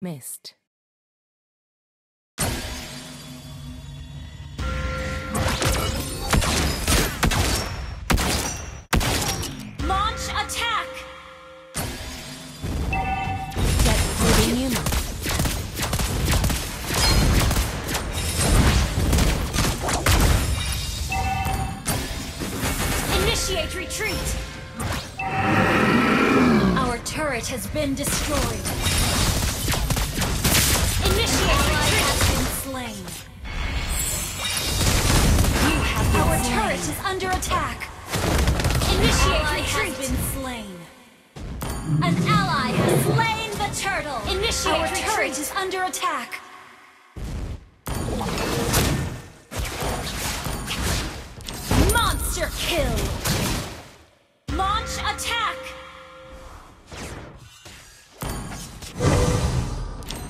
Missed. Launch attack! They. Initiate retreat! Our turret has been destroyed. Retreat! has been slain. An ally has slain the turtle. Initiate Our retreat. turret is under attack. Monster kill! Launch attack!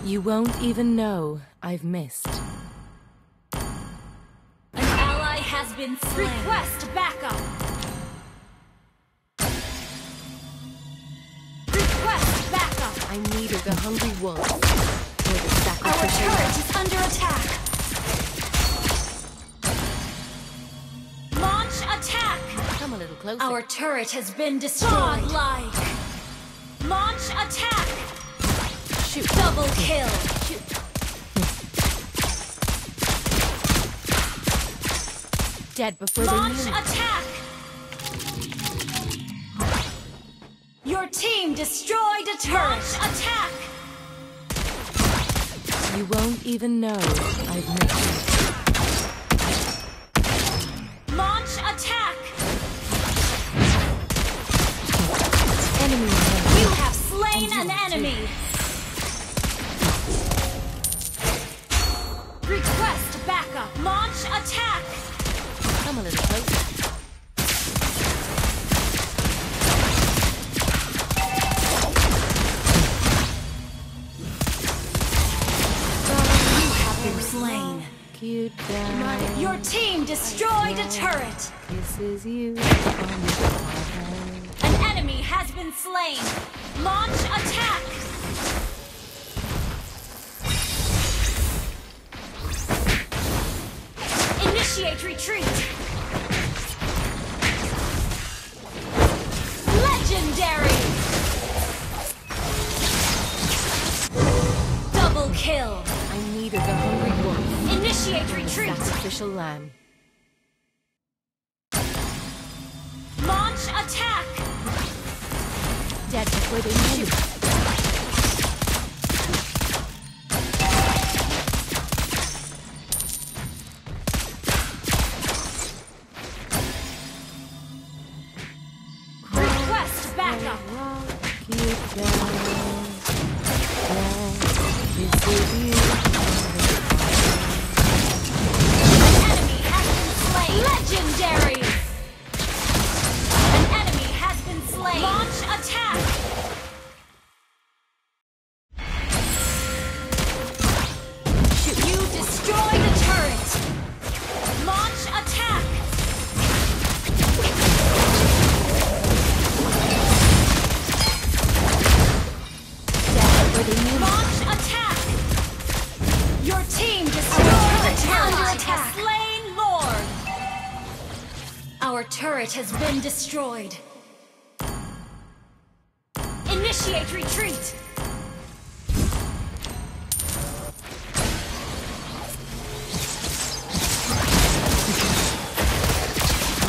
You won't even know I've missed. An ally has been slain. Request backup! Backup! The hungry wolf nor the Our turret is under attack! Launch attack! Come a little closer. Our turret has been destroyed. Godlike! Launch attack! Shoot. Double kill! Shoot. Dead before Launch they knew me. attack! Your team destroyed a turret! Launch attack! You won't even know I've missed. Launch attack! Enemy. You have slain an enemy! Request backup! Launch attack! Come a little closer. Slain. Cute guy. Your team destroyed a turret! Kisses you. An enemy has been slain! Launch attack! Sacrificial lamb. Launch attack! Dead before they. Request backup! Cute guy. Kisses you Under attack! Slain Lord! Our turret has been destroyed. Initiate retreat!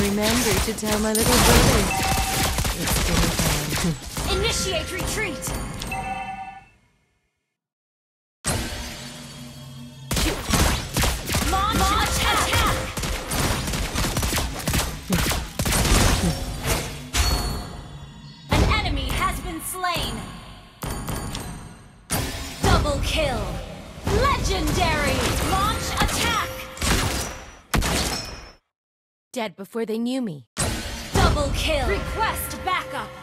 Remember to tell my little brother. It's dinner time. Initiate retreat! Kill! Legendary! Launch attack! Dead before they knew me. Double kill! Request backup!